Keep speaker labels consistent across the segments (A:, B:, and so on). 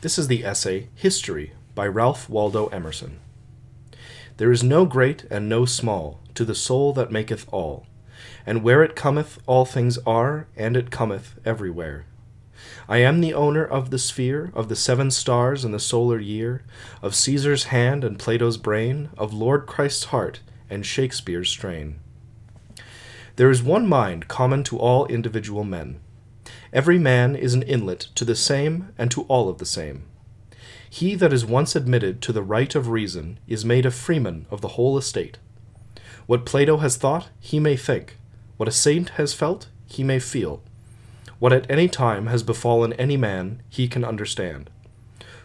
A: This is the essay History by Ralph Waldo Emerson. There is no great and no small to the soul that maketh all, and where it cometh all things are, and it cometh everywhere. I am the owner of the sphere, of the seven stars and the solar year, of Caesar's hand and Plato's brain, of Lord Christ's heart and Shakespeare's strain. There is one mind common to all individual men. Every man is an inlet to the same and to all of the same. He that is once admitted to the right of reason is made a freeman of the whole estate. What Plato has thought, he may think. What a saint has felt, he may feel. What at any time has befallen any man, he can understand.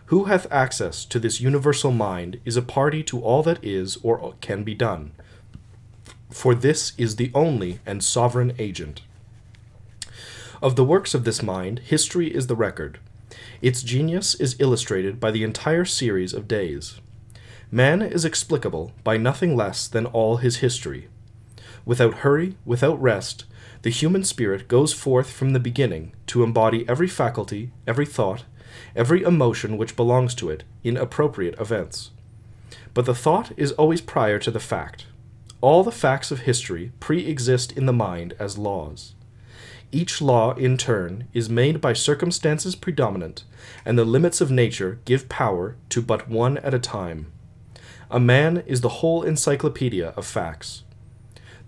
A: Who hath access to this universal mind is a party to all that is or can be done. For this is the only and sovereign agent. Of the works of this mind, history is the record. Its genius is illustrated by the entire series of days. Man is explicable by nothing less than all his history. Without hurry, without rest, the human spirit goes forth from the beginning to embody every faculty, every thought, every emotion which belongs to it in appropriate events. But the thought is always prior to the fact. All the facts of history pre exist in the mind as laws. Each law, in turn, is made by circumstances predominant, and the limits of nature give power to but one at a time. A man is the whole encyclopedia of facts.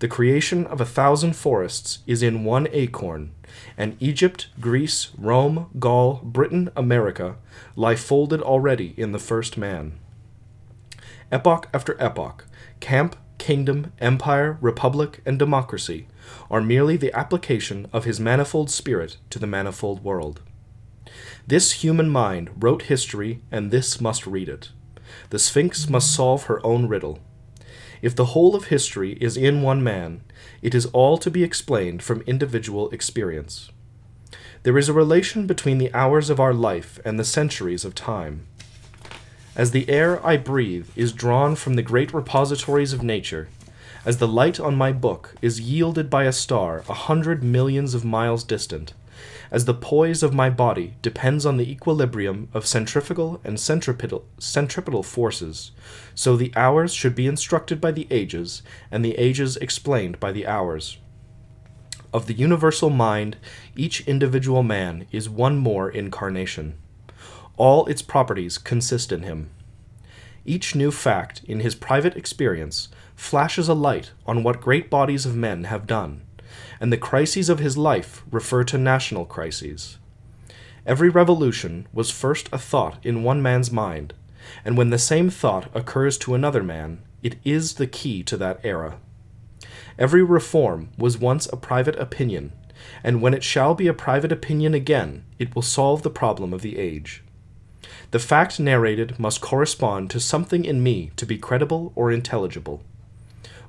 A: The creation of a thousand forests is in one acorn, and Egypt, Greece, Rome, Gaul, Britain, America lie folded already in the first man. Epoch after epoch, camp, kingdom, empire, republic, and democracy are merely the application of his manifold spirit to the manifold world. This human mind wrote history, and this must read it. The Sphinx must solve her own riddle. If the whole of history is in one man, it is all to be explained from individual experience. There is a relation between the hours of our life and the centuries of time. As the air I breathe is drawn from the great repositories of nature, as the light on my book is yielded by a star a hundred millions of miles distant, as the poise of my body depends on the equilibrium of centrifugal and centripetal, centripetal forces, so the hours should be instructed by the ages, and the ages explained by the hours. Of the universal mind, each individual man is one more incarnation. All its properties consist in him. Each new fact in his private experience flashes a light on what great bodies of men have done, and the crises of his life refer to national crises. Every revolution was first a thought in one man's mind, and when the same thought occurs to another man, it is the key to that era. Every reform was once a private opinion, and when it shall be a private opinion again, it will solve the problem of the age. The fact narrated must correspond to something in me to be credible or intelligible.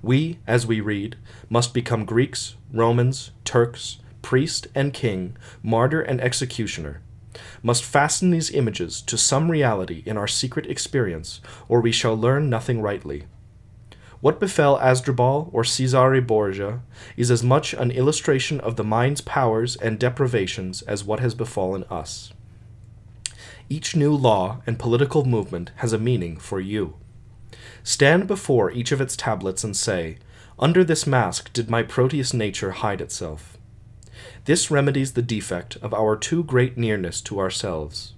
A: We, as we read, must become Greeks, Romans, Turks, priest and king, martyr and executioner, must fasten these images to some reality in our secret experience, or we shall learn nothing rightly. What befell Asdrubal or Cesare Borgia is as much an illustration of the mind's powers and deprivations as what has befallen us. Each new law and political movement has a meaning for you. Stand before each of its tablets and say, Under this mask did my Proteus nature hide itself. This remedies the defect of our too great nearness to ourselves.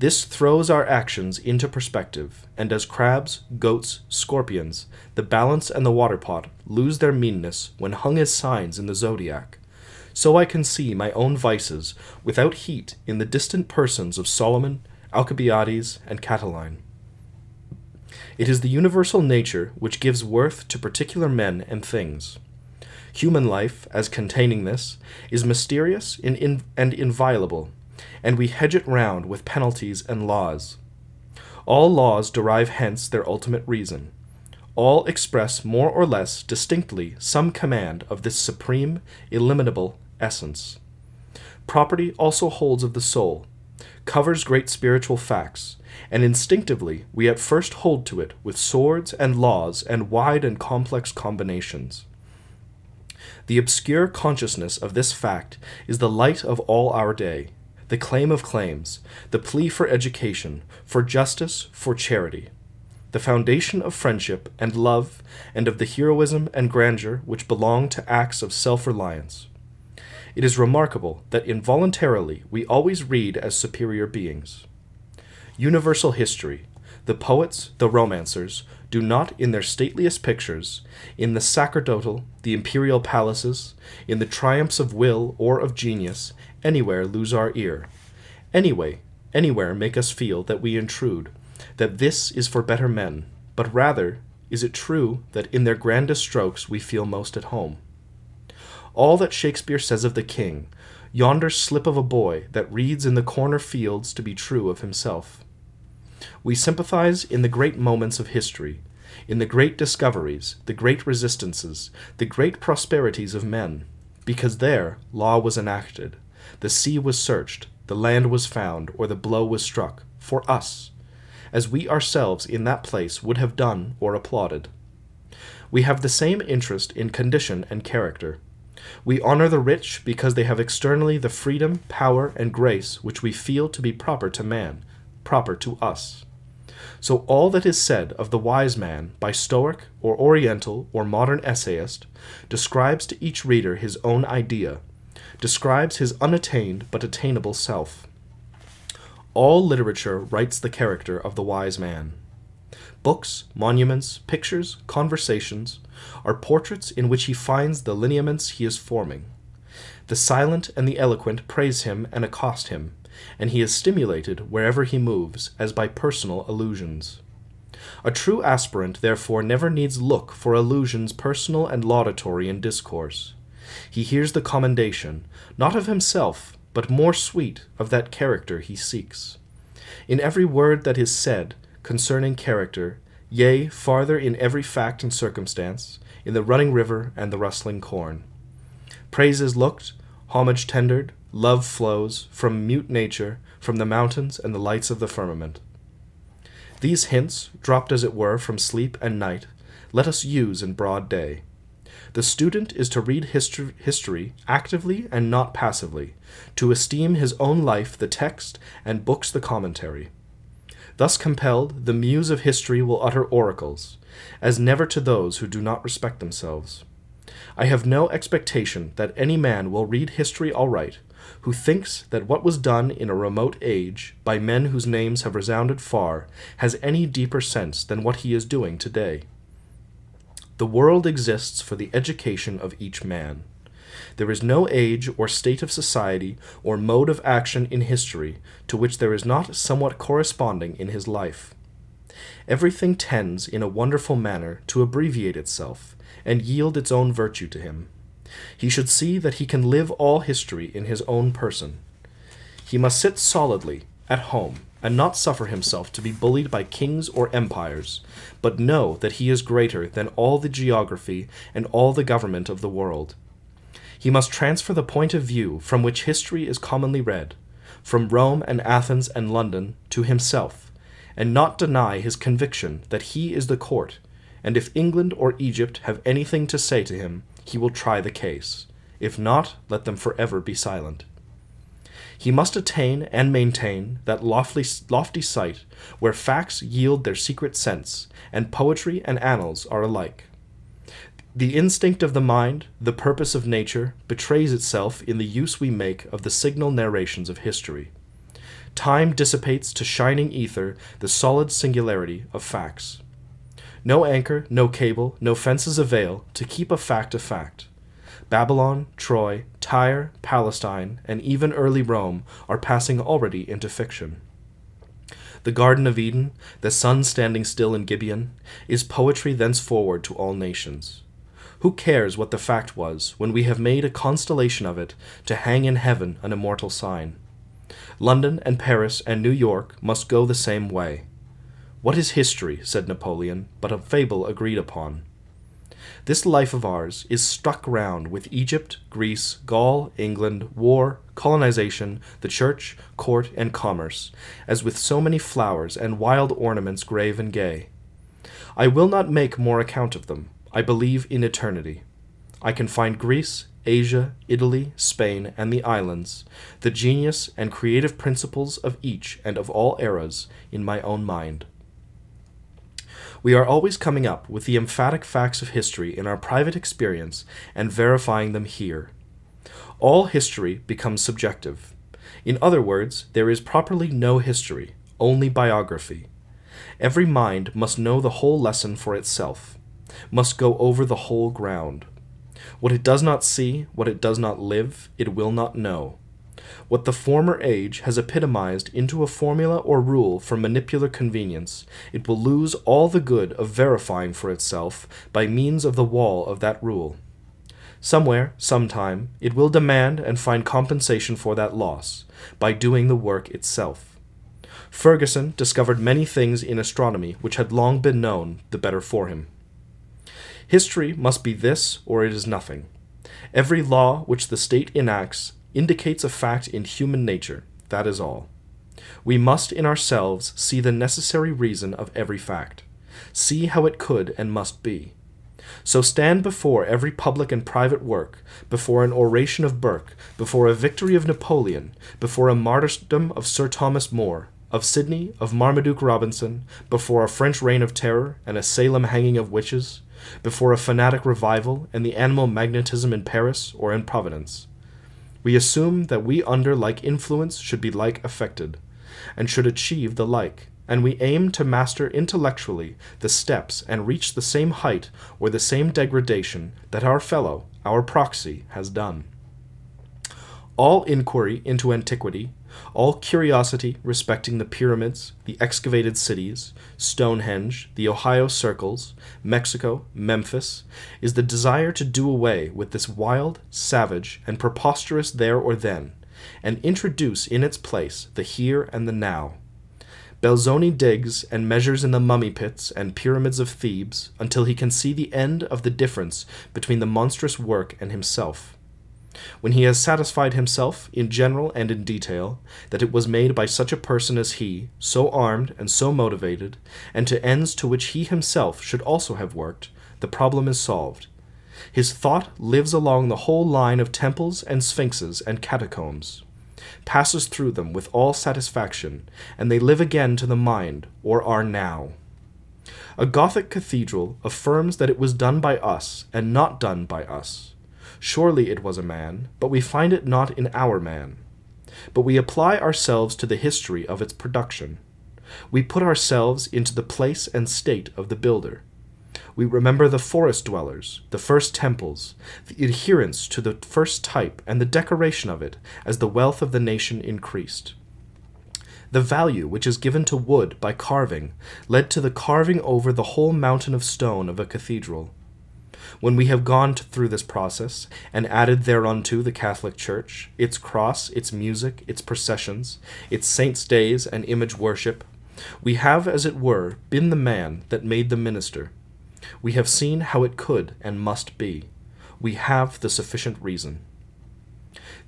A: This throws our actions into perspective, and as crabs, goats, scorpions, the balance and the water pot lose their meanness when hung as signs in the zodiac, so I can see my own vices without heat in the distant persons of Solomon, Alcibiades, and Catiline. It is the universal nature which gives worth to particular men and things. Human life, as containing this, is mysterious and, inviolable, and we hedge it round with penalties and laws. All laws derive hence their ultimate reason. All express more or less distinctly some command of this supreme, illimitable essence. Property also holds of the soul, covers great spiritual facts, and instinctively we at first hold to it with swords and laws and wide and complex combinations. The obscure consciousness of this fact is the light of all our day, the claim of claims, the plea for education, for justice, for charity, the foundation of friendship and love, and of the heroism and grandeur which belong to acts of self reliance. It is remarkable that involuntarily we always read as superior beings. Universal history, the poets, the romancers, do not in their stateliest pictures, in the sacerdotal, the imperial palaces, in the triumphs of will or of genius, anywhere lose our ear. Anyway, anywhere make us feel that we intrude, that this is for better men, but rather is it true that in their grandest strokes we feel most at home. All that Shakespeare says of the king, yonder slip of a boy that reads in the corner fields to be true of himself. We sympathize in the great moments of history, in the great discoveries, the great resistances, the great prosperities of men, because there law was enacted, the sea was searched, the land was found, or the blow was struck, for us, as we ourselves in that place would have done or applauded. We have the same interest in condition and character. We honor the rich because they have externally the freedom, power, and grace which we feel to be proper to man, proper to us. So all that is said of the wise man by Stoic or Oriental or modern essayist describes to each reader his own idea, describes his unattained but attainable self. All literature writes the character of the wise man. Books, monuments, pictures, conversations are portraits in which he finds the lineaments he is forming. The silent and the eloquent praise him and accost him, and he is stimulated wherever he moves as by personal allusions. A true aspirant therefore never needs look for allusions personal and laudatory in discourse. He hears the commendation, not of himself, but more sweet of that character he seeks. In every word that is said concerning character, yea, farther in every fact and circumstance, in the running river and the rustling corn. Praise is looked, homage tendered, love flows, from mute nature, from the mountains and the lights of the firmament. These hints, dropped as it were from sleep and night, let us use in broad day. The student is to read history, history, actively and not passively, to esteem his own life the text and books the commentary. Thus compelled, the muse of history will utter oracles, as never to those who do not respect themselves. I have no expectation that any man will read history aright who thinks that what was done in a remote age by men whose names have resounded far has any deeper sense than what he is doing today. The world exists for the education of each man. There is no age or state of society or mode of action in history to which there is not somewhat corresponding in his life. Everything tends in a wonderful manner to abbreviate itself and yield its own virtue to him. He should see that he can live all history in his own person. He must sit solidly at home and not suffer himself to be bullied by kings or empires, but know that he is greater than all the geography and all the government of the world. He must transfer the point of view from which history is commonly read, from Rome and Athens and London, to himself, and not deny his conviction that he is the court, and if England or Egypt have anything to say to him, he will try the case. If not, let them forever be silent. He must attain and maintain that lofty, lofty sight where facts yield their secret sense, and poetry and annals are alike. The instinct of the mind, the purpose of nature, betrays itself in the use we make of the signal narrations of history. Time dissipates to shining ether the solid singularity of facts. No anchor, no cable, no fences avail to keep a fact a fact. Babylon, Troy, Tyre, Palestine, and even early Rome are passing already into fiction. The Garden of Eden, the sun standing still in Gibeon, is poetry thenceforward to all nations. Who cares what the fact was when we have made a constellation of it to hang in heaven an immortal sign? London and Paris and New York must go the same way. What is history, said Napoleon, but a fable agreed upon? This life of ours is stuck round with Egypt, Greece, Gaul, England, war, colonization, the church, court, and commerce, as with so many flowers and wild ornaments grave and gay. I will not make more account of them. I believe in eternity. I can find Greece, Asia, Italy, Spain, and the islands, the genius and creative principles of each and of all eras in my own mind. We are always coming up with the emphatic facts of history in our private experience and verifying them here. All history becomes subjective. In other words, there is properly no history, only biography. Every mind must know the whole lesson for itself, must go over the whole ground. What it does not see, what it does not live, it will not know. What the former age has epitomized into a formula or rule for manipular convenience, it will lose all the good of verifying for itself by means of the wall of that rule. Somewhere, sometime, it will demand and find compensation for that loss by doing the work itself. Ferguson discovered many things in astronomy which had long been known, the better for him. History must be this or it is nothing. Every law which the state enacts indicates a fact in human nature, that is all. We must in ourselves see the necessary reason of every fact, see how it could and must be. So stand before every public and private work, before an oration of Burke, before a victory of Napoleon, before a martyrdom of Sir Thomas More, of Sidney, of Marmaduke Robinson, before a French reign of terror and a Salem hanging of witches, before a fanatic revival and the animal magnetism in Paris or in Providence. We assume that we under like influence should be like affected, and should achieve the like, and we aim to master intellectually the steps and reach the same height or the same degradation that our fellow, our proxy, has done. All inquiry into antiquity all curiosity respecting the pyramids, the excavated cities, Stonehenge, the Ohio circles, Mexico, Memphis, is the desire to do away with this wild, savage, and preposterous there or then, and introduce in its place the here and the now. Belzoni digs and measures in the mummy pits and pyramids of Thebes until he can see the end of the difference between the monstrous work and himself. When he has satisfied himself, in general and in detail, that it was made by such a person as he, so armed and so motivated, and to ends to which he himself should also have worked, the problem is solved. His thought lives along the whole line of temples and sphinxes and catacombs, passes through them with all satisfaction, and they live again to the mind, or are now. A Gothic cathedral affirms that it was done by us, and not done by us. Surely it was a man, but we find it not in our man. But we apply ourselves to the history of its production. We put ourselves into the place and state of the builder. We remember the forest dwellers, the first temples, the adherence to the first type, and the decoration of it as the wealth of the nation increased. The value which is given to wood by carving led to the carving over the whole mountain of stone of a cathedral. When we have gone through this process, and added thereunto the Catholic Church, its cross, its music, its processions, its saints' days, and image worship, we have, as it were, been the man that made the minister. We have seen how it could and must be. We have the sufficient reason.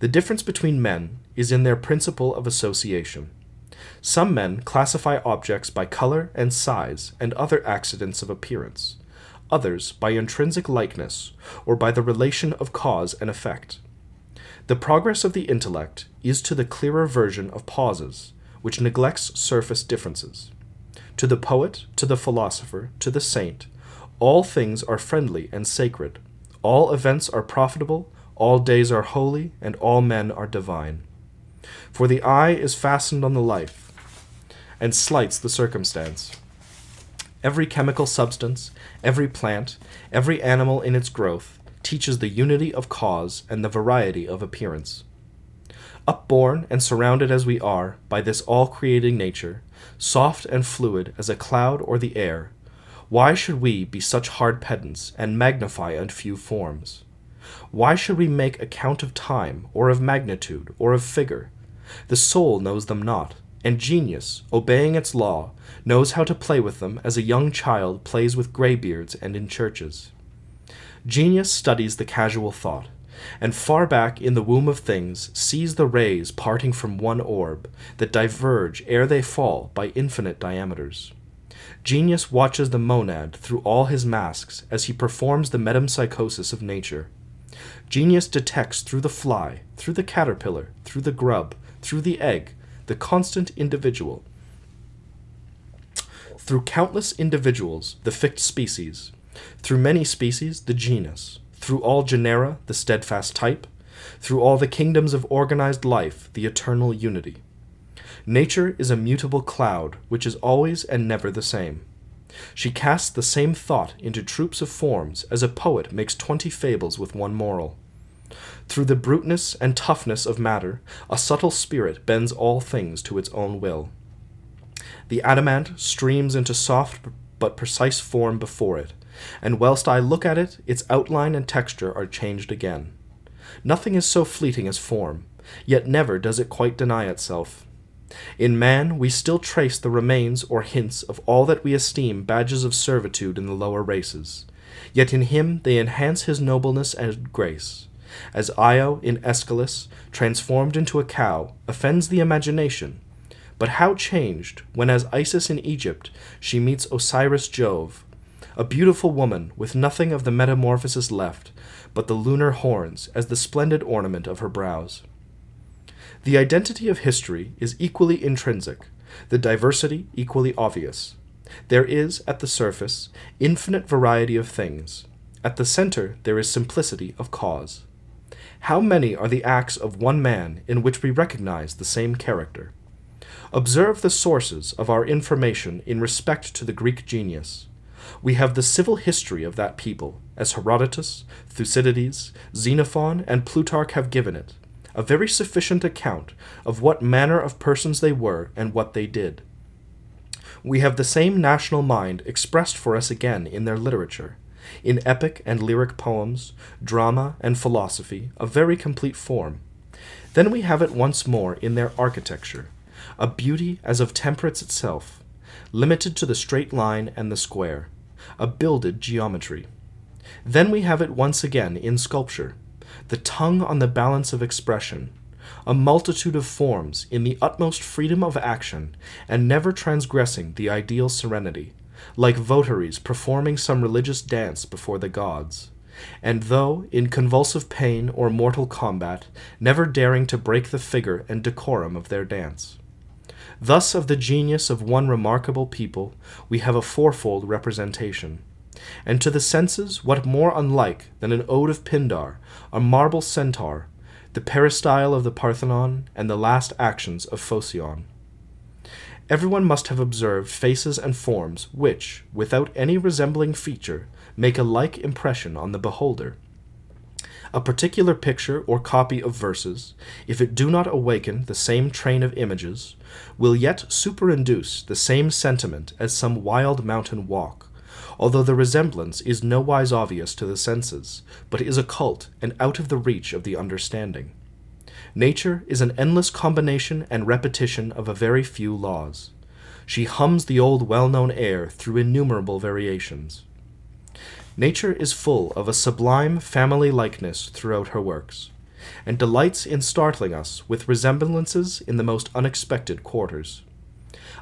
A: The difference between men is in their principle of association. Some men classify objects by color and size and other accidents of appearance others by intrinsic likeness, or by the relation of cause and effect. The progress of the intellect is to the clearer version of pauses, which neglects surface differences. To the poet, to the philosopher, to the saint, all things are friendly and sacred, all events are profitable, all days are holy, and all men are divine. For the eye is fastened on the life, and slights the circumstance. Every chemical substance, every plant, every animal in its growth, teaches the unity of cause and the variety of appearance. Upborne and surrounded as we are by this all creating nature, soft and fluid as a cloud or the air, why should we be such hard pedants and magnify a few forms? Why should we make account of time, or of magnitude, or of figure? The soul knows them not, and genius, obeying its law, knows how to play with them as a young child plays with graybeards and in churches. Genius studies the casual thought, and far back in the womb of things sees the rays parting from one orb that diverge ere they fall by infinite diameters. Genius watches the monad through all his masks as he performs the metempsychosis of nature. Genius detects through the fly, through the caterpillar, through the grub, through the egg, the constant individual. Through countless individuals, the fixed species. Through many species, the genus. Through all genera, the steadfast type. Through all the kingdoms of organized life, the eternal unity. Nature is a mutable cloud, which is always and never the same. She casts the same thought into troops of forms as a poet makes twenty fables with one moral. Through the bruteness and toughness of matter, a subtle spirit bends all things to its own will. The adamant streams into soft but precise form before it, and whilst I look at it, its outline and texture are changed again. Nothing is so fleeting as form, yet never does it quite deny itself. In man, we still trace the remains or hints of all that we esteem badges of servitude in the lower races, yet in him they enhance his nobleness and grace. As Io in Aeschylus, transformed into a cow, offends the imagination, but how changed when, as Isis in Egypt, she meets Osiris Jove, a beautiful woman with nothing of the metamorphosis left but the lunar horns as the splendid ornament of her brows. The identity of history is equally intrinsic, the diversity equally obvious. There is, at the surface, infinite variety of things. At the center, there is simplicity of cause. How many are the acts of one man in which we recognize the same character? Observe the sources of our information in respect to the Greek genius. We have the civil history of that people, as Herodotus, Thucydides, Xenophon, and Plutarch have given it a very sufficient account of what manner of persons they were and what they did. We have the same national mind expressed for us again in their literature, in epic and lyric poems, drama and philosophy, a very complete form. Then we have it once more in their architecture, a beauty as of temperance itself, limited to the straight line and the square, a builded geometry. Then we have it once again in sculpture, the tongue on the balance of expression, a multitude of forms in the utmost freedom of action, and never transgressing the ideal serenity, like votaries performing some religious dance before the gods, and though in convulsive pain or mortal combat, never daring to break the figure and decorum of their dance. Thus, of the genius of one remarkable people, we have a fourfold representation and to the senses what more unlike than an ode of Pindar, a marble centaur, the peristyle of the Parthenon, and the last actions of Phocion. Everyone must have observed faces and forms which, without any resembling feature, make a like impression on the beholder. A particular picture or copy of verses, if it do not awaken the same train of images, will yet superinduce the same sentiment as some wild mountain walk, although the resemblance is nowise obvious to the senses, but is occult and out of the reach of the understanding. Nature is an endless combination and repetition of a very few laws. She hums the old well known air through innumerable variations. Nature is full of a sublime family likeness throughout her works, and delights in startling us with resemblances in the most unexpected quarters.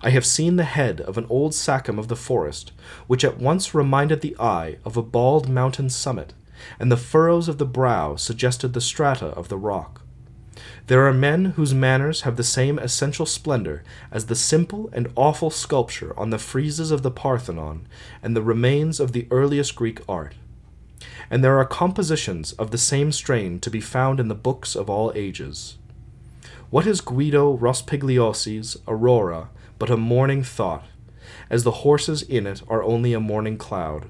A: I have seen the head of an old sachem of the forest, which at once reminded the eye of a bald mountain summit, and the furrows of the brow suggested the strata of the rock. There are men whose manners have the same essential splendor as the simple and awful sculpture on the friezes of the Parthenon and the remains of the earliest Greek art. And there are compositions of the same strain to be found in the books of all ages. What is Guido Rospigliosi's Aurora but a morning thought, as the horses in it are only a morning cloud.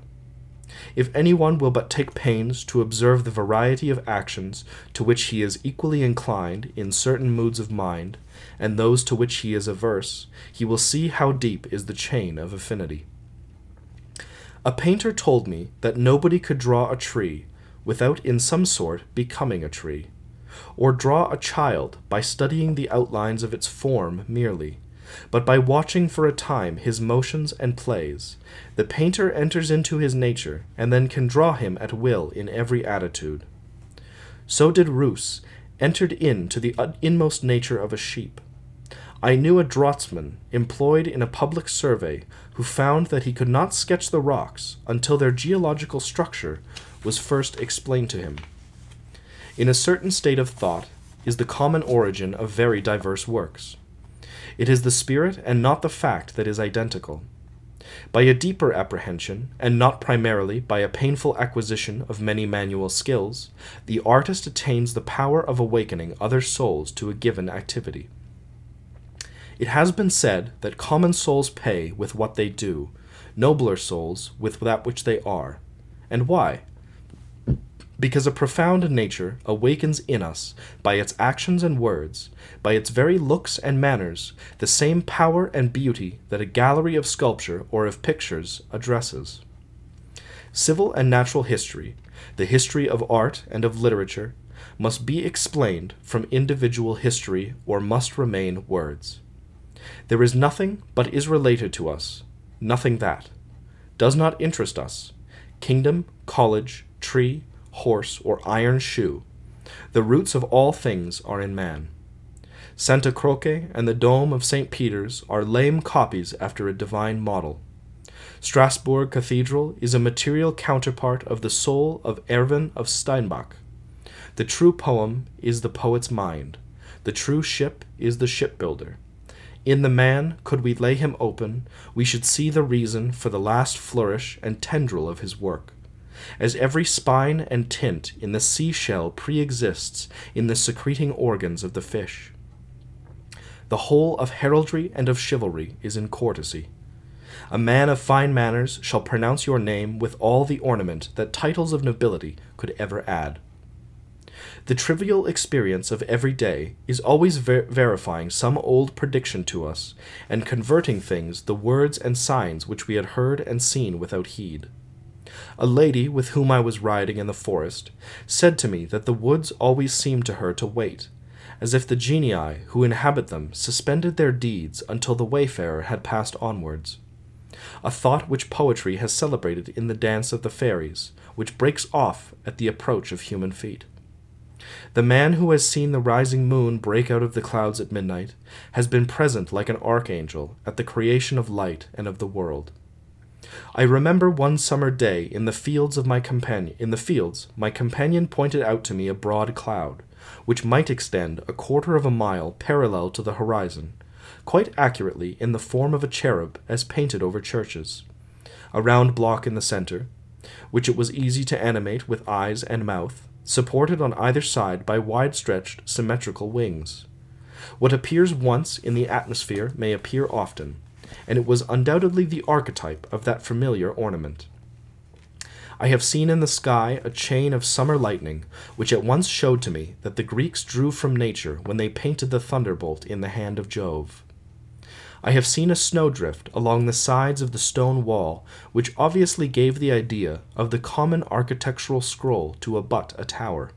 A: If any one will but take pains to observe the variety of actions to which he is equally inclined in certain moods of mind, and those to which he is averse, he will see how deep is the chain of affinity. A painter told me that nobody could draw a tree without in some sort becoming a tree, or draw a child by studying the outlines of its form merely, but by watching for a time his motions and plays, the painter enters into his nature, and then can draw him at will in every attitude. So did Roos entered into the inmost nature of a sheep. I knew a draughtsman employed in a public survey who found that he could not sketch the rocks until their geological structure was first explained to him. in a certain state of thought, is the common origin of very diverse works. It is the spirit and not the fact that is identical. By a deeper apprehension, and not primarily by a painful acquisition of many manual skills, the artist attains the power of awakening other souls to a given activity. It has been said that common souls pay with what they do, nobler souls with that which they are. And why? Because a profound nature awakens in us, by its actions and words, by its very looks and manners, the same power and beauty that a gallery of sculpture or of pictures addresses. Civil and natural history, the history of art and of literature, must be explained from individual history or must remain words. There is nothing but is related to us, nothing that does not interest us. Kingdom, college, tree, horse, or iron shoe. The roots of all things are in man. Santa Croce and the dome of St. Peter's are lame copies after a divine model. Strasbourg Cathedral is a material counterpart of the soul of Erwin of Steinbach. The true poem is the poet's mind. The true ship is the shipbuilder. In the man, could we lay him open, we should see the reason for the last flourish and tendril of his work as every spine and tint in the seashell pre-exists in the secreting organs of the fish. The whole of heraldry and of chivalry is in courtesy. A man of fine manners shall pronounce your name with all the ornament that titles of nobility could ever add. The trivial experience of every day is always ver verifying some old prediction to us, and converting things the words and signs which we had heard and seen without heed. A lady with whom I was riding in the forest said to me that the woods always seemed to her to wait, as if the genii who inhabit them suspended their deeds until the wayfarer had passed onwards. A thought which poetry has celebrated in the dance of the fairies, which breaks off at the approach of human feet. The man who has seen the rising moon break out of the clouds at midnight has been present like an archangel at the creation of light and of the world. I remember one summer day in the fields of my companion in the fields my companion pointed out to me a broad cloud, which might extend a quarter of a mile parallel to the horizon, quite accurately in the form of a cherub as painted over churches, a round block in the center, which it was easy to animate with eyes and mouth, supported on either side by wide stretched symmetrical wings. What appears once in the atmosphere may appear often, and it was undoubtedly the archetype of that familiar ornament. I have seen in the sky a chain of summer lightning, which at once showed to me that the Greeks drew from nature when they painted the thunderbolt in the hand of Jove. I have seen a snowdrift along the sides of the stone wall, which obviously gave the idea of the common architectural scroll to abut a tower.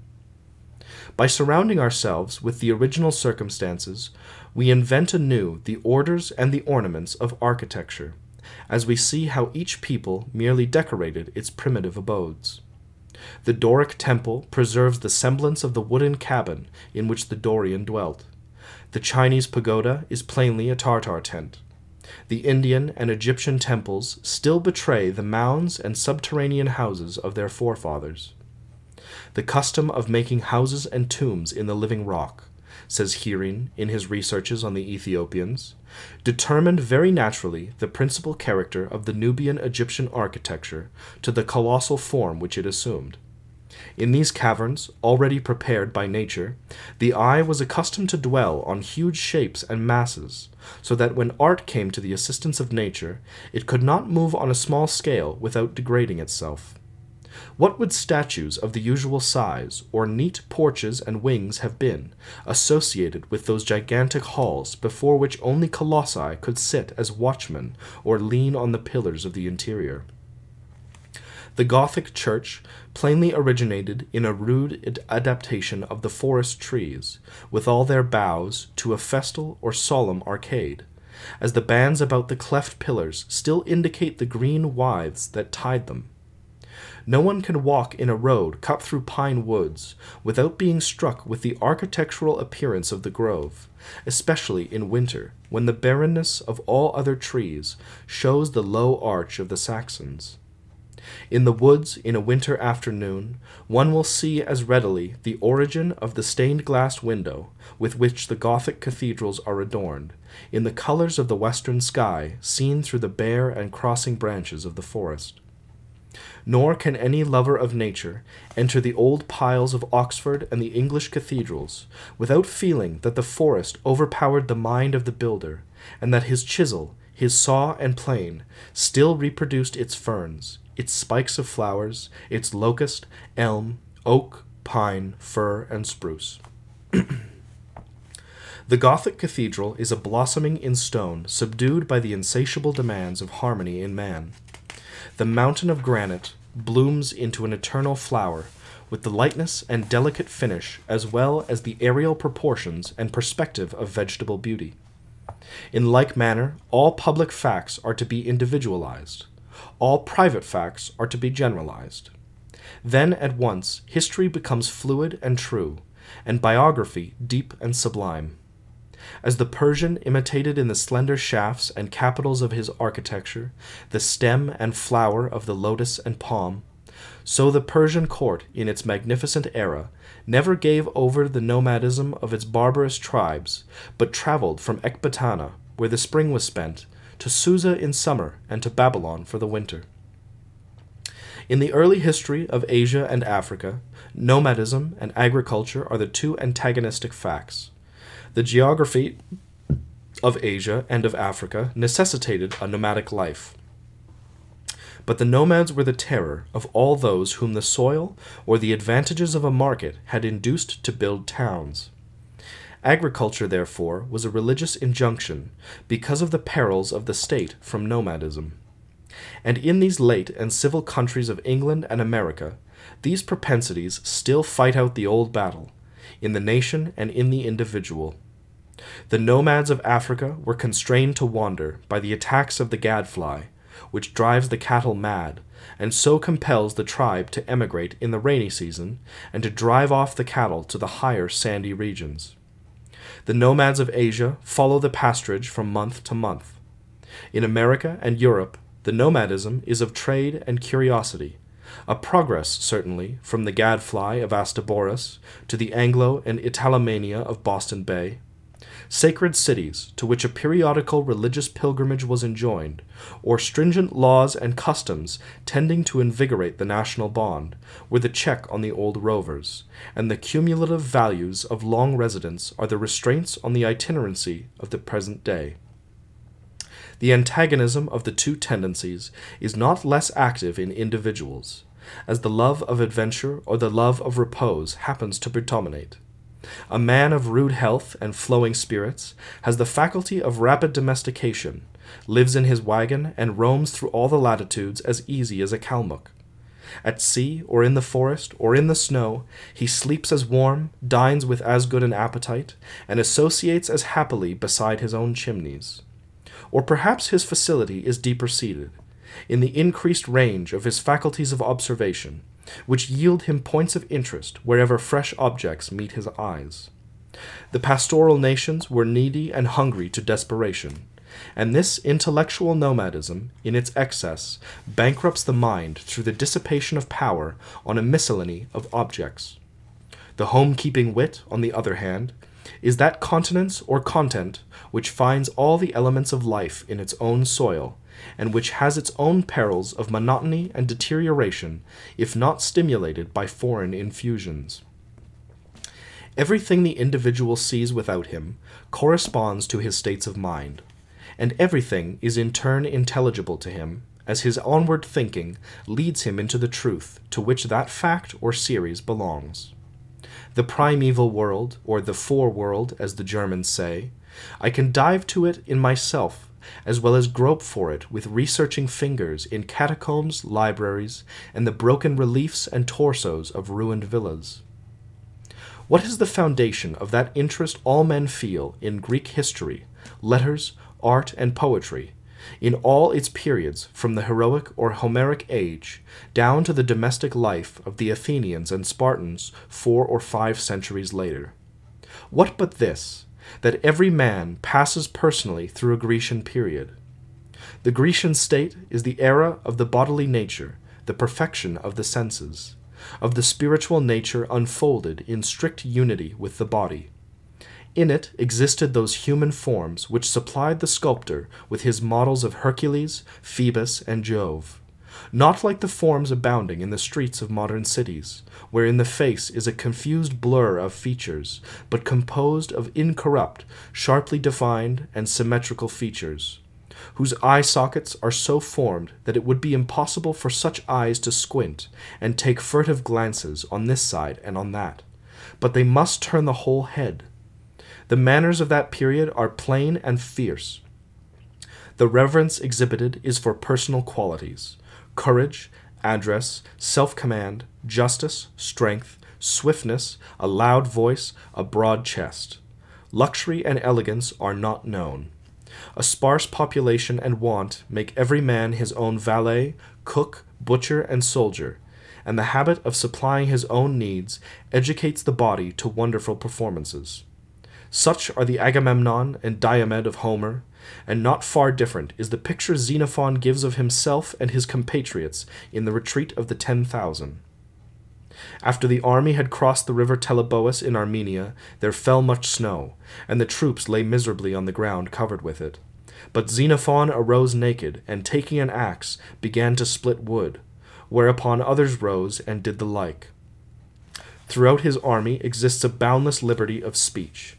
A: By surrounding ourselves with the original circumstances, we invent anew the orders and the ornaments of architecture, as we see how each people merely decorated its primitive abodes. The Doric temple preserves the semblance of the wooden cabin in which the Dorian dwelt. The Chinese pagoda is plainly a Tartar tent. The Indian and Egyptian temples still betray the mounds and subterranean houses of their forefathers. The custom of making houses and tombs in the living rock, says Heeren in his researches on the Ethiopians, determined very naturally the principal character of the Nubian Egyptian architecture to the colossal form which it assumed. In these caverns, already prepared by nature, the eye was accustomed to dwell on huge shapes and masses, so that when art came to the assistance of nature, it could not move on a small scale without degrading itself. What would statues of the usual size, or neat porches and wings have been, associated with those gigantic halls before which only colossi could sit as watchmen or lean on the pillars of the interior? The Gothic church plainly originated in a rude adaptation of the forest trees, with all their boughs, to a festal or solemn arcade, as the bands about the cleft pillars still indicate the green withes that tied them. No one can walk in a road cut through pine woods without being struck with the architectural appearance of the grove, especially in winter, when the barrenness of all other trees shows the low arch of the Saxons. In the woods, in a winter afternoon, one will see as readily the origin of the stained glass window with which the Gothic cathedrals are adorned, in the colors of the western sky seen through the bare and crossing branches of the forest. Nor can any lover of nature enter the old piles of Oxford and the English cathedrals without feeling that the forest overpowered the mind of the builder, and that his chisel, his saw and plane, still reproduced its ferns, its spikes of flowers, its locust, elm, oak, pine, fir, and spruce. the Gothic cathedral is a blossoming in stone subdued by the insatiable demands of harmony in man. The mountain of granite blooms into an eternal flower with the lightness and delicate finish as well as the aerial proportions and perspective of vegetable beauty. In like manner, all public facts are to be individualized all private facts are to be generalized. Then at once history becomes fluid and true, and biography deep and sublime. As the Persian imitated in the slender shafts and capitals of his architecture the stem and flower of the lotus and palm, so the Persian court in its magnificent era never gave over the nomadism of its barbarous tribes, but traveled from Ecbatana, where the spring was spent, to Susa in summer, and to Babylon for the winter. In the early history of Asia and Africa, nomadism and agriculture are the two antagonistic facts. The geography of Asia and of Africa necessitated a nomadic life. But the nomads were the terror of all those whom the soil or the advantages of a market had induced to build towns. Agriculture, therefore, was a religious injunction because of the perils of the state from nomadism. And in these late and civil countries of England and America, these propensities still fight out the old battle, in the nation and in the individual. The nomads of Africa were constrained to wander by the attacks of the gadfly, which drives the cattle mad, and so compels the tribe to emigrate in the rainy season and to drive off the cattle to the higher sandy regions. The nomads of Asia follow the pasturage from month to month. In America and Europe, the nomadism is of trade and curiosity, a progress, certainly, from the gadfly of Astaboras to the Anglo and Italomania of Boston Bay, sacred cities to which a periodical religious pilgrimage was enjoined, or stringent laws and customs tending to invigorate the national bond, were the check on the old rovers, and the cumulative values of long residence are the restraints on the itinerancy of the present day. The antagonism of the two tendencies is not less active in individuals, as the love of adventure or the love of repose happens to predominate. A man of rude health and flowing spirits has the faculty of rapid domestication, lives in his wagon, and roams through all the latitudes as easy as a Kalmuck. At sea, or in the forest, or in the snow, he sleeps as warm, dines with as good an appetite, and associates as happily beside his own chimneys. Or perhaps his facility is deeper seated, in the increased range of his faculties of observation, which yield him points of interest wherever fresh objects meet his eyes. The pastoral nations were needy and hungry to desperation, and this intellectual nomadism, in its excess, bankrupts the mind through the dissipation of power on a miscellany of objects. The home-keeping wit, on the other hand, is that continence or content which finds all the elements of life in its own soil and which has its own perils of monotony and deterioration if not stimulated by foreign infusions. Everything the individual sees without him corresponds to his states of mind, and everything is in turn intelligible to him as his onward thinking leads him into the truth to which that fact or series belongs. The primeval world, or the foreworld, as the Germans say, I can dive to it in myself as well as grope for it with researching fingers in catacombs, libraries, and the broken reliefs and torsos of ruined villas. What is the foundation of that interest all men feel in Greek history, letters, art, and poetry, in all its periods from the heroic or Homeric age down to the domestic life of the Athenians and Spartans four or five centuries later? What but this, that every man passes personally through a Grecian period. The Grecian state is the era of the bodily nature, the perfection of the senses, of the spiritual nature unfolded in strict unity with the body. In it existed those human forms which supplied the sculptor with his models of Hercules, Phoebus, and Jove. Not like the forms abounding in the streets of modern cities, wherein the face is a confused blur of features, but composed of incorrupt, sharply defined, and symmetrical features, whose eye sockets are so formed that it would be impossible for such eyes to squint and take furtive glances on this side and on that, but they must turn the whole head. The manners of that period are plain and fierce. The reverence exhibited is for personal qualities courage, address, self command, justice, strength, swiftness, a loud voice, a broad chest. Luxury and elegance are not known. A sparse population and want make every man his own valet, cook, butcher, and soldier, and the habit of supplying his own needs educates the body to wonderful performances. Such are the Agamemnon and Diomed of Homer, and not far different is the picture Xenophon gives of himself and his compatriots in the retreat of the Ten Thousand. After the army had crossed the river Teleboas in Armenia, there fell much snow, and the troops lay miserably on the ground covered with it. But Xenophon arose naked, and taking an axe, began to split wood, whereupon others rose and did the like. Throughout his army exists a boundless liberty of speech.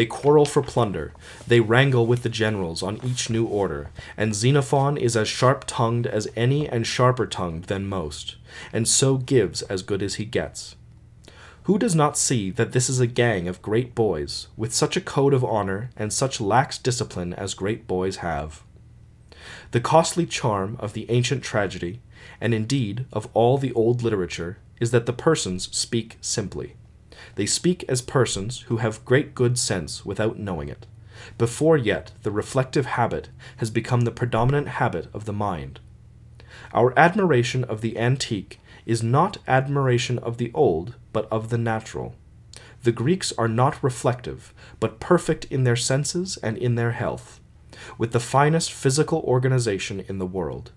A: They quarrel for plunder. They wrangle with the generals on each new order, and Xenophon is as sharp tongued as any and sharper tongued than most, and so gives as good as he gets. Who does not see that this is a gang of great boys, with such a code of honor and such lax discipline as great boys have? The costly charm of the ancient tragedy, and indeed of all the old literature, is that the persons speak simply. They speak as persons who have great good sense without knowing it. Before yet, the reflective habit has become the predominant habit of the mind. Our admiration of the antique is not admiration of the old, but of the natural. The Greeks are not reflective, but perfect in their senses and in their health, with the finest physical organization in the world.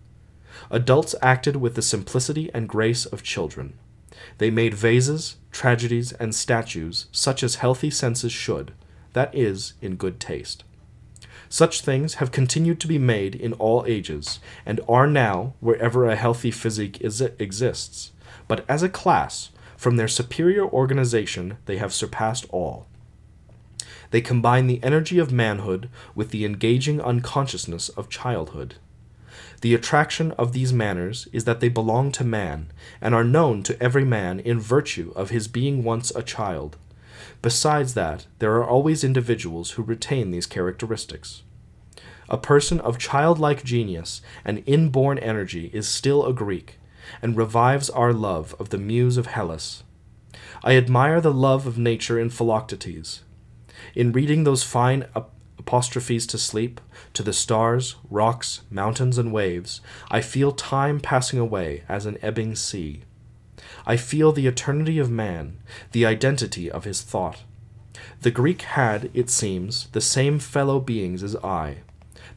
A: Adults acted with the simplicity and grace of children. They made vases, tragedies, and statues such as healthy senses should, that is, in good taste. Such things have continued to be made in all ages, and are now wherever a healthy physique is, exists. But as a class, from their superior organization, they have surpassed all. They combine the energy of manhood with the engaging unconsciousness of childhood. The attraction of these manners is that they belong to man, and are known to every man in virtue of his being once a child. Besides that, there are always individuals who retain these characteristics. A person of childlike genius and inborn energy is still a Greek, and revives our love of the muse of Hellas. I admire the love of nature in Philoctetes. In reading those fine apostrophes to sleep, to the stars, rocks, mountains, and waves, I feel time passing away as an ebbing sea. I feel the eternity of man, the identity of his thought. The Greek had, it seems, the same fellow beings as I.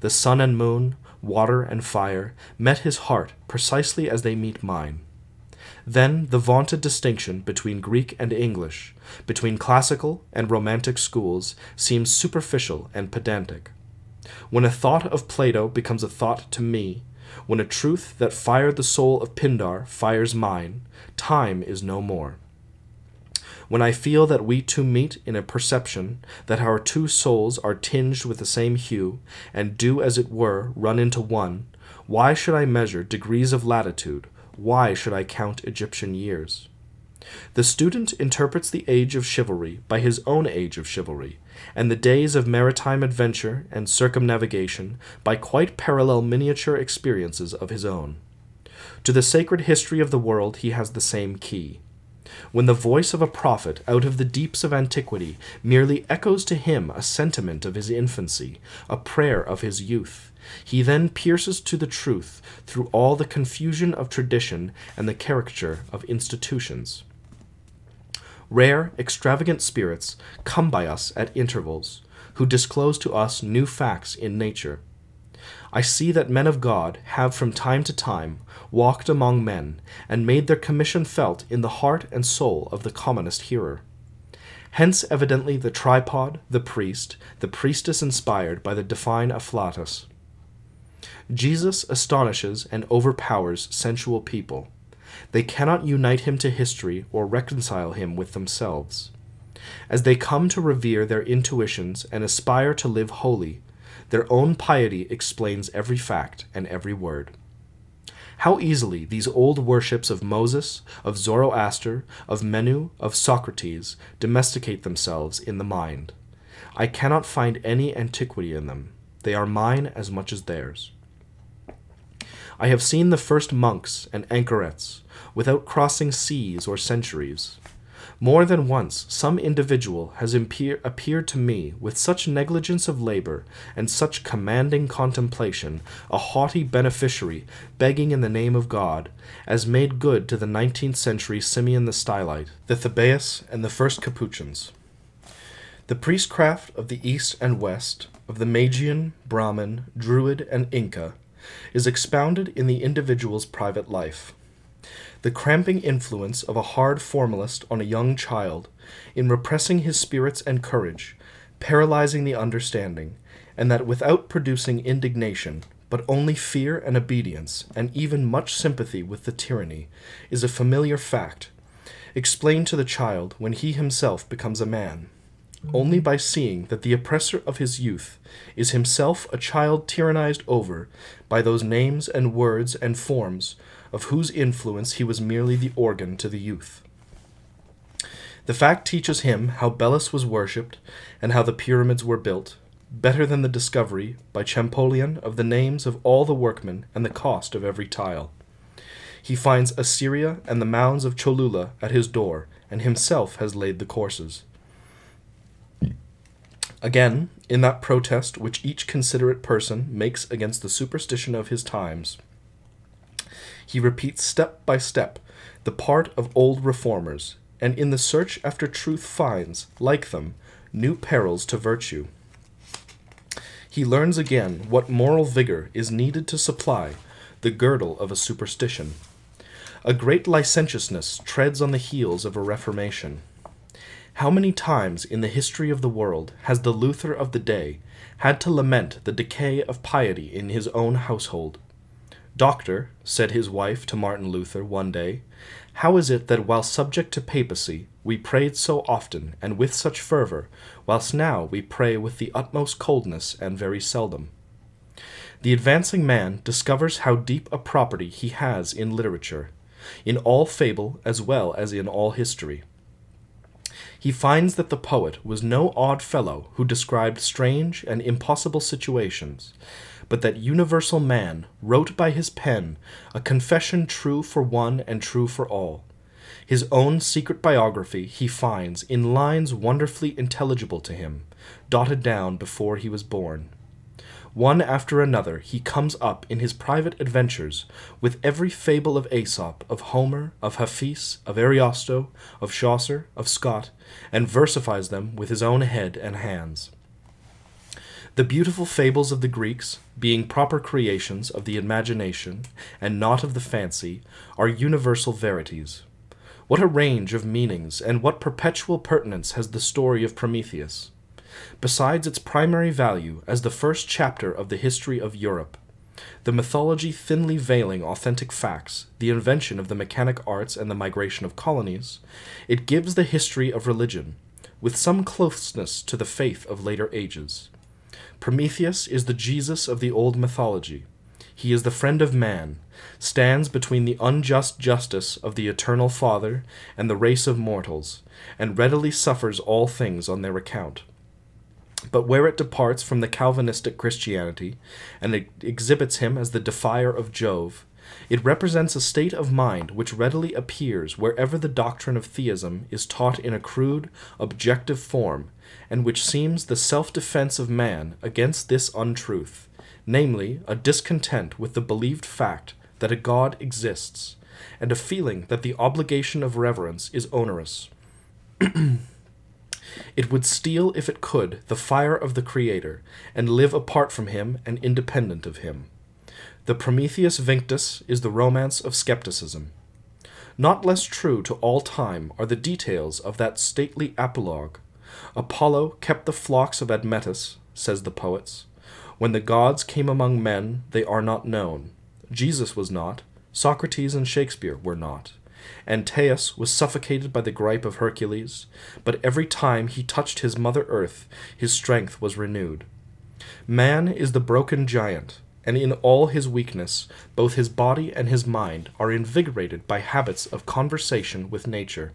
A: The sun and moon, water and fire, met his heart precisely as they meet mine. Then the vaunted distinction between Greek and English, between classical and romantic schools, seems superficial and pedantic. When a thought of Plato becomes a thought to me, when a truth that fired the soul of Pindar fires mine, time is no more. When I feel that we two meet in a perception, that our two souls are tinged with the same hue, and do as it were run into one, why should I measure degrees of latitude, why should I count Egyptian years? The student interprets the age of chivalry by his own age of chivalry, and the days of maritime adventure and circumnavigation by quite parallel miniature experiences of his own. To the sacred history of the world he has the same key. When the voice of a prophet out of the deeps of antiquity merely echoes to him a sentiment of his infancy, a prayer of his youth, he then pierces to the truth through all the confusion of tradition and the caricature of institutions. Rare, extravagant spirits come by us at intervals, who disclose to us new facts in nature. I see that men of God have from time to time walked among men and made their commission felt in the heart and soul of the commonest hearer. Hence, evidently, the tripod, the priest, the priestess inspired by the divine afflatus. Jesus astonishes and overpowers sensual people. They cannot unite him to history or reconcile him with themselves. As they come to revere their intuitions and aspire to live holy, their own piety explains every fact and every word. How easily these old worships of Moses, of Zoroaster, of Menu, of Socrates domesticate themselves in the mind. I cannot find any antiquity in them. They are mine as much as theirs. I have seen the first monks and anchorets, without crossing seas or centuries. More than once some individual has appeared to me with such negligence of labor and such commanding contemplation, a haughty beneficiary begging in the name of God, as made good to the nineteenth century Simeon the Stylite, the Thebais, and the first Capuchins. The priestcraft of the East and West, of the Magian, Brahmin, Druid, and Inca, is expounded in the individual's private life the cramping influence of a hard formalist on a young child, in repressing his spirits and courage, paralyzing the understanding, and that without producing indignation, but only fear and obedience, and even much sympathy with the tyranny, is a familiar fact, explained to the child when he himself becomes a man, only by seeing that the oppressor of his youth is himself a child tyrannized over by those names and words and forms of whose influence he was merely the organ to the youth. The fact teaches him how Belus was worshipped and how the pyramids were built, better than the discovery by Champollion of the names of all the workmen and the cost of every tile. He finds Assyria and the mounds of Cholula at his door, and himself has laid the courses. Again, in that protest which each considerate person makes against the superstition of his times, he repeats step by step the part of old reformers, and in the search after truth finds, like them, new perils to virtue. He learns again what moral vigor is needed to supply the girdle of a superstition. A great licentiousness treads on the heels of a reformation. How many times in the history of the world has the Luther of the day had to lament the decay of piety in his own household? Doctor, said his wife to Martin Luther one day, how is it that while subject to papacy we prayed so often and with such fervour, whilst now we pray with the utmost coldness and very seldom? The advancing man discovers how deep a property he has in literature, in all fable as well as in all history. He finds that the poet was no odd fellow who described strange and impossible situations, but that universal man wrote by his pen a confession true for one and true for all. His own secret biography he finds in lines wonderfully intelligible to him, dotted down before he was born. One after another he comes up in his private adventures with every fable of Aesop, of Homer, of Hafiz, of Ariosto, of Chaucer, of Scott, and versifies them with his own head and hands. The beautiful fables of the Greeks, being proper creations of the imagination and not of the fancy, are universal verities. What a range of meanings and what perpetual pertinence has the story of Prometheus! Besides its primary value as the first chapter of the history of Europe, the mythology thinly veiling authentic facts, the invention of the mechanic arts and the migration of colonies, it gives the history of religion, with some closeness to the faith of later ages. Prometheus is the Jesus of the old mythology. He is the friend of man, stands between the unjust justice of the eternal Father and the race of mortals, and readily suffers all things on their account. But where it departs from the Calvinistic Christianity, and it exhibits him as the defier of Jove, it represents a state of mind which readily appears wherever the doctrine of theism is taught in a crude, objective form, and which seems the self defense of man against this untruth, namely, a discontent with the believed fact that a God exists, and a feeling that the obligation of reverence is onerous. It would steal, if it could, the fire of the Creator, and live apart from him and independent of him. The Prometheus Vinctus is the romance of skepticism. Not less true to all time are the details of that stately apologue. Apollo kept the flocks of Admetus, says the poets. When the gods came among men, they are not known. Jesus was not. Socrates and Shakespeare were not. Antaeus was suffocated by the gripe of Hercules, but every time he touched his mother earth, his strength was renewed. Man is the broken giant, and in all his weakness, both his body and his mind are invigorated by habits of conversation with nature.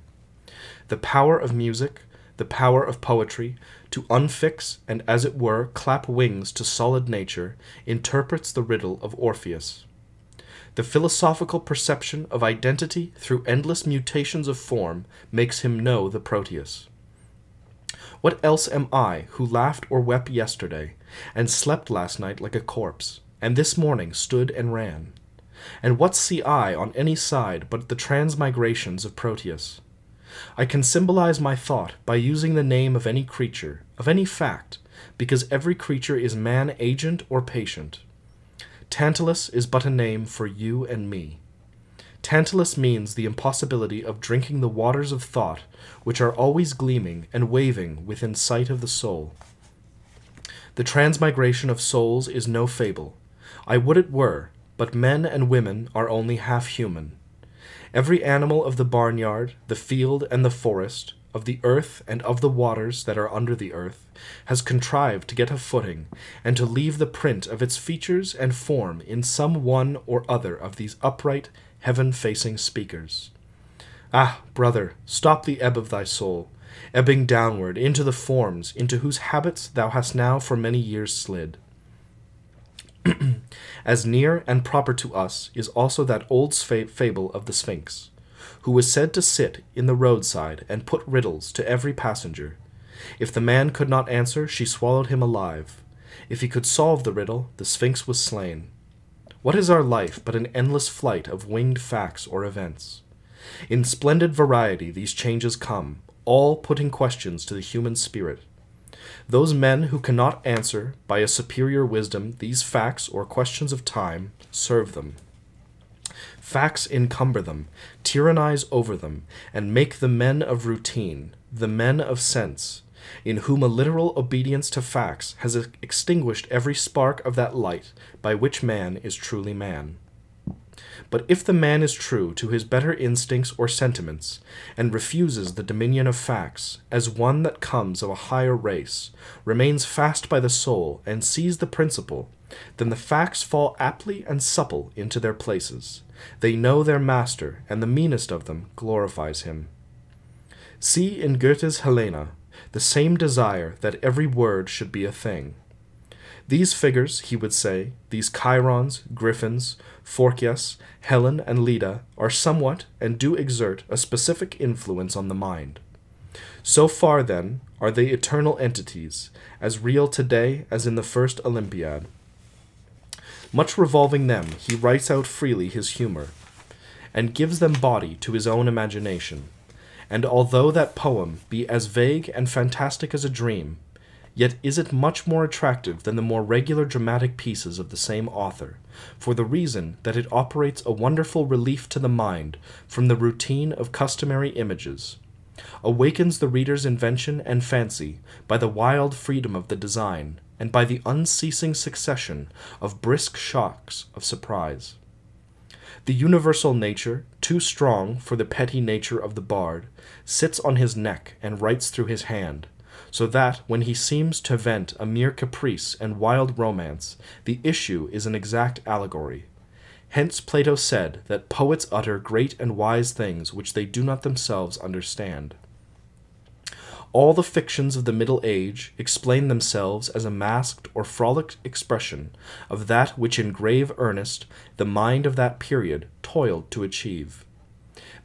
A: The power of music, the power of poetry, to unfix and as it were clap wings to solid nature, interprets the riddle of Orpheus. The philosophical perception of identity through endless mutations of form makes him know the Proteus. What else am I who laughed or wept yesterday, and slept last night like a corpse, and this morning stood and ran? And what see I on any side but the transmigrations of Proteus? I can symbolize my thought by using the name of any creature, of any fact, because every creature is man agent or patient. Tantalus is but a name for you and me. Tantalus means the impossibility of drinking the waters of thought, which are always gleaming and waving within sight of the soul. The transmigration of souls is no fable. I would it were, but men and women are only half human. Every animal of the barnyard, the field, and the forest, of the earth and of the waters that are under the earth, has contrived to get a footing, and to leave the print of its features and form in some one or other of these upright, heaven facing speakers. Ah, brother, stop the ebb of thy soul, ebbing downward into the forms into whose habits thou hast now for many years slid. as near and proper to us is also that old fable of the Sphinx who was said to sit in the roadside and put riddles to every passenger. If the man could not answer, she swallowed him alive. If he could solve the riddle, the Sphinx was slain. What is our life but an endless flight of winged facts or events? In splendid variety these changes come, all putting questions to the human spirit. Those men who cannot answer by a superior wisdom these facts or questions of time serve them. Facts encumber them, tyrannize over them, and make the men of routine, the men of sense, in whom a literal obedience to facts has extinguished every spark of that light by which man is truly man. But if the man is true to his better instincts or sentiments, and refuses the dominion of facts, as one that comes of a higher race, remains fast by the soul, and sees the principle, then the facts fall aptly and supple into their places, they know their master, and the meanest of them glorifies him. See in Goethe's Helena the same desire that every word should be a thing. These figures, he would say, these Chirons, Griffins, Phorcys, Helen, and Leda, are somewhat and do exert a specific influence on the mind. So far, then, are they eternal entities, as real today as in the first Olympiad. Much revolving them, he writes out freely his humor, and gives them body to his own imagination. And although that poem be as vague and fantastic as a dream, yet is it much more attractive than the more regular dramatic pieces of the same author, for the reason that it operates a wonderful relief to the mind from the routine of customary images, awakens the reader's invention and fancy by the wild freedom of the design, and by the unceasing succession of brisk shocks of surprise. The universal nature, too strong for the petty nature of the bard, sits on his neck and writes through his hand, so that when he seems to vent a mere caprice and wild romance, the issue is an exact allegory. Hence Plato said that poets utter great and wise things which they do not themselves understand. All the fictions of the Middle Age explain themselves as a masked or frolic expression of that which in grave earnest the mind of that period toiled to achieve.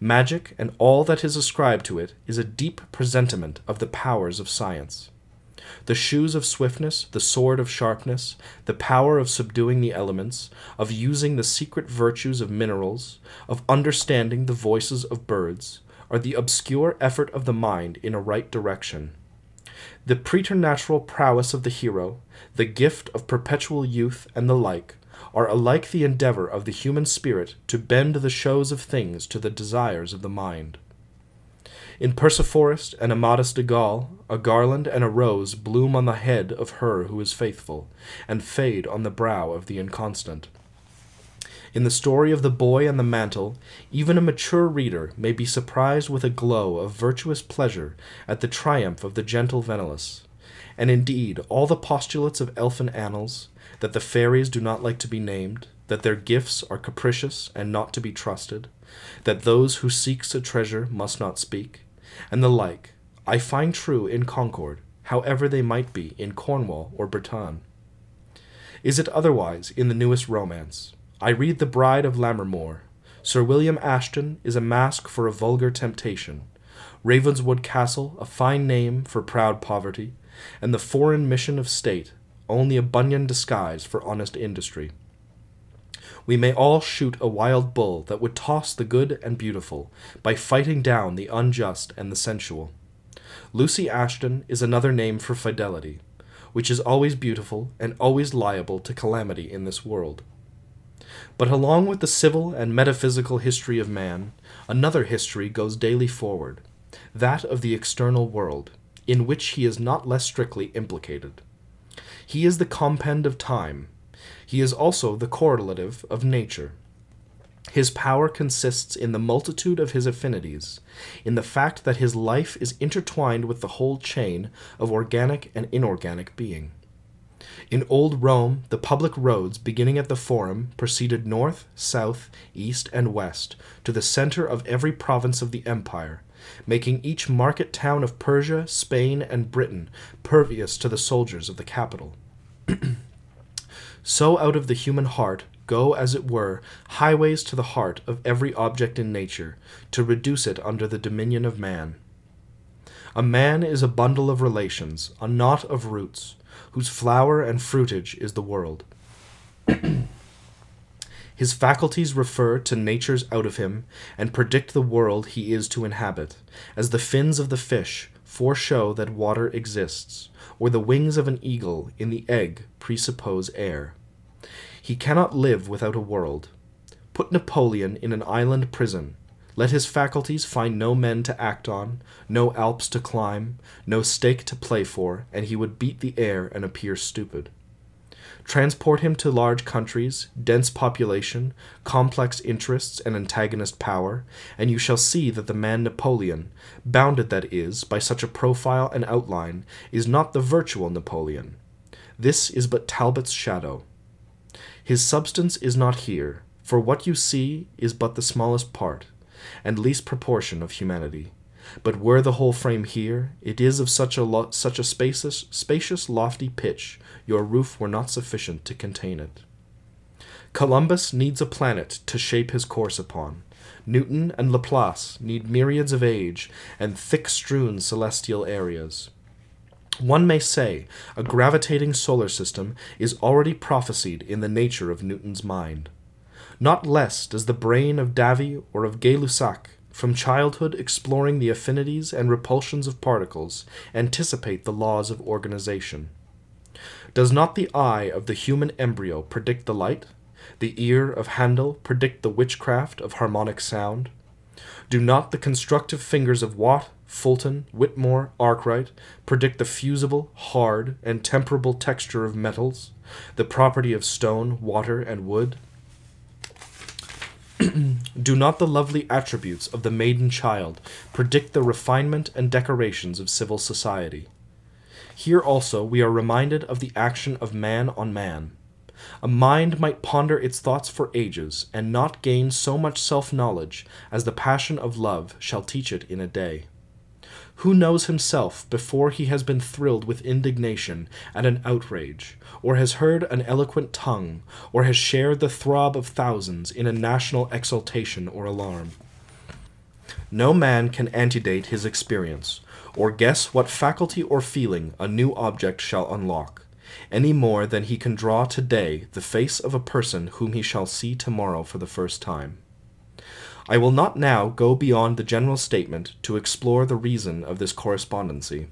A: Magic and all that is ascribed to it is a deep presentiment of the powers of science. The shoes of swiftness, the sword of sharpness, the power of subduing the elements, of using the secret virtues of minerals, of understanding the voices of birds, are the obscure effort of the mind in a right direction. The preternatural prowess of the hero, the gift of perpetual youth, and the like, are alike the endeavor of the human spirit to bend the shows of things to the desires of the mind. In Perceforest and Amadis de Gaul, a garland and a rose bloom on the head of her who is faithful, and fade on the brow of the inconstant. In the story of the boy and the mantle, even a mature reader may be surprised with a glow of virtuous pleasure at the triumph of the gentle Venelas. And indeed, all the postulates of elfin annals, that the fairies do not like to be named, that their gifts are capricious and not to be trusted, that those who seek a treasure must not speak, and the like, I find true in Concord, however they might be in Cornwall or Bretagne. Is it otherwise in the newest romance? I read The Bride of Lammermoor. Sir William Ashton is a mask for a vulgar temptation. Ravenswood Castle, a fine name for proud poverty, and the foreign mission of state, only a Bunyan disguise for honest industry. We may all shoot a wild bull that would toss the good and beautiful by fighting down the unjust and the sensual. Lucy Ashton is another name for fidelity, which is always beautiful and always liable to calamity in this world. But along with the civil and metaphysical history of man, another history goes daily forward, that of the external world, in which he is not less strictly implicated. He is the compend of time, he is also the correlative of nature. His power consists in the multitude of his affinities, in the fact that his life is intertwined with the whole chain of organic and inorganic being. In old Rome, the public roads, beginning at the Forum, proceeded north, south, east, and west to the center of every province of the empire, making each market town of Persia, Spain, and Britain pervious to the soldiers of the capital. So out of the human heart go, as it were, highways to the heart of every object in nature, to reduce it under the dominion of man. A man is a bundle of relations, a knot of roots, whose flower and fruitage is the world. His faculties refer to natures out of him, and predict the world he is to inhabit, as the fins of the fish foreshow that water exists, or the wings of an eagle in the egg presuppose air. He cannot live without a world. Put Napoleon in an island prison. Let his faculties find no men to act on, no Alps to climb, no stake to play for, and he would beat the air and appear stupid. Transport him to large countries, dense population, complex interests, and antagonist power, and you shall see that the man Napoleon, bounded that is by such a profile and outline, is not the virtual Napoleon. This is but Talbot's shadow. His substance is not here, for what you see is but the smallest part, and least proportion of humanity. But were the whole frame here, it is of such a such a spacious, spacious, lofty pitch, your roof were not sufficient to contain it. Columbus needs a planet to shape his course upon. Newton and Laplace need myriads of age and thick strewn celestial areas. One may say a gravitating solar system is already prophesied in the nature of Newton's mind. Not less does the brain of Davy or of Gay Lussac, from childhood exploring the affinities and repulsions of particles, anticipate the laws of organization. Does not the eye of the human embryo predict the light? The ear of Handel predict the witchcraft of harmonic sound? Do not the constructive fingers of Watt, Fulton, Whittemore, Arkwright predict the fusible, hard, and temperable texture of metals, the property of stone, water, and wood? Do not the lovely attributes of the maiden child predict the refinement and decorations of civil society? Here also we are reminded of the action of man on man. A mind might ponder its thoughts for ages, and not gain so much self knowledge as the passion of love shall teach it in a day. Who knows himself before he has been thrilled with indignation at an outrage, or has heard an eloquent tongue, or has shared the throb of thousands in a national exultation or alarm? No man can antedate his experience, or guess what faculty or feeling a new object shall unlock, any more than he can draw today the face of a person whom he shall see tomorrow for the first time. I will not now go beyond the general statement to explore the reason of this correspondency.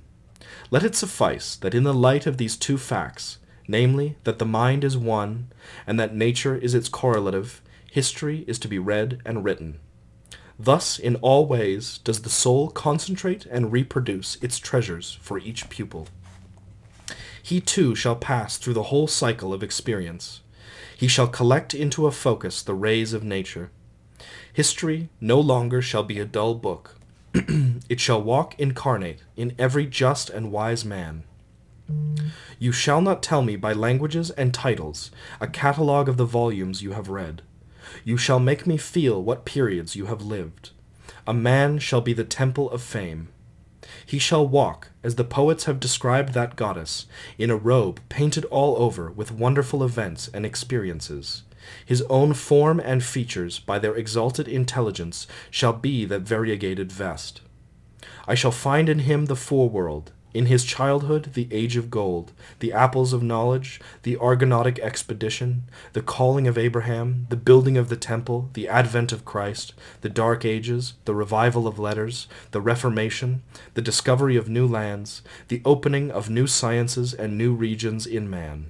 A: Let it suffice that in the light of these two facts, namely, that the mind is one, and that nature is its correlative, history is to be read and written. Thus, in all ways, does the soul concentrate and reproduce its treasures for each pupil. He too shall pass through the whole cycle of experience. He shall collect into a focus the rays of nature. History no longer shall be a dull book. it shall walk incarnate in every just and wise man. You shall not tell me by languages and titles a catalogue of the volumes you have read. You shall make me feel what periods you have lived. A man shall be the temple of fame. He shall walk, as the poets have described that goddess, in a robe painted all over with wonderful events and experiences. His own form and features, by their exalted intelligence, shall be that variegated vest. I shall find in him the foreworld, in his childhood the age of gold, the apples of knowledge, the Argonautic expedition, the calling of Abraham, the building of the temple, the advent of Christ, the dark ages, the revival of letters, the Reformation, the discovery of new lands, the opening of new sciences and new regions in man.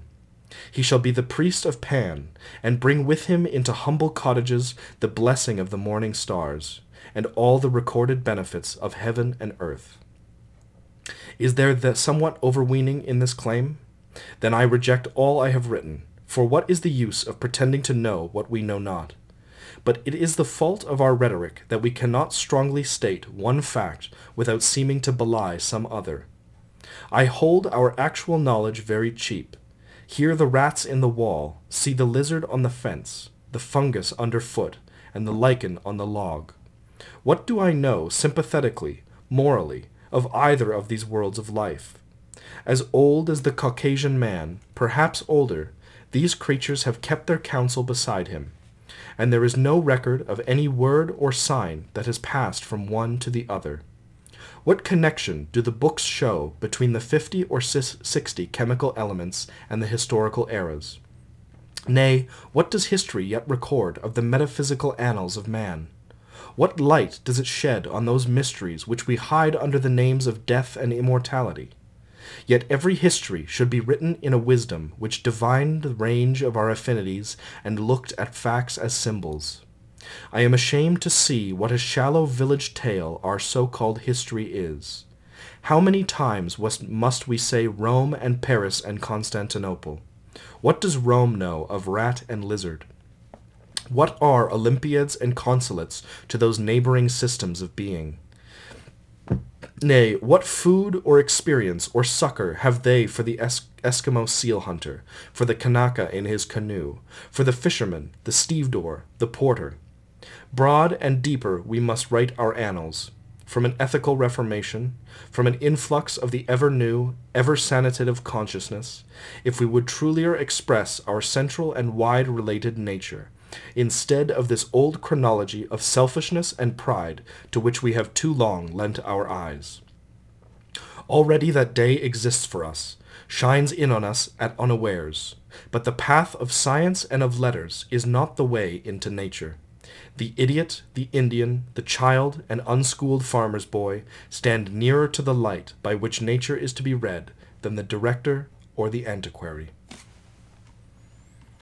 A: He shall be the priest of Pan, and bring with him into humble cottages the blessing of the morning stars, and all the recorded benefits of heaven and earth. Is there the somewhat overweening in this claim? Then I reject all I have written, for what is the use of pretending to know what we know not? But it is the fault of our rhetoric that we cannot strongly state one fact without seeming to belie some other. I hold our actual knowledge very cheap. Hear the rats in the wall, see the lizard on the fence, the fungus underfoot, and the lichen on the log. What do I know sympathetically, morally, of either of these worlds of life. As old as the Caucasian man, perhaps older, these creatures have kept their counsel beside him, and there is no record of any word or sign that has passed from one to the other. What connection do the books show between the fifty or sixty chemical elements and the historical eras? Nay, what does history yet record of the metaphysical annals of man? What light does it shed on those mysteries which we hide under the names of death and immortality? Yet every history should be written in a wisdom which divined the range of our affinities and looked at facts as symbols. I am ashamed to see what a shallow village tale our so-called history is. How many times must we say Rome and Paris and Constantinople? What does Rome know of rat and lizard? What are Olympiads and consulates to those neighboring systems of being? Nay, what food or experience or succor have they for the es Eskimo seal hunter, for the Kanaka in his canoe, for the fisherman, the stevedore, the porter? Broad and deeper we must write our annals, from an ethical reformation, from an influx of the ever new, ever sanative consciousness, if we would trulier express our central and wide related nature, instead of this old chronology of selfishness and pride to which we have too long lent our eyes. Already that day exists for us, shines in on us at unawares, but the path of science and of letters is not the way into nature. The idiot, the Indian, the child, and unschooled farmer's boy stand nearer to the light by which nature is to be read than the director or the antiquary.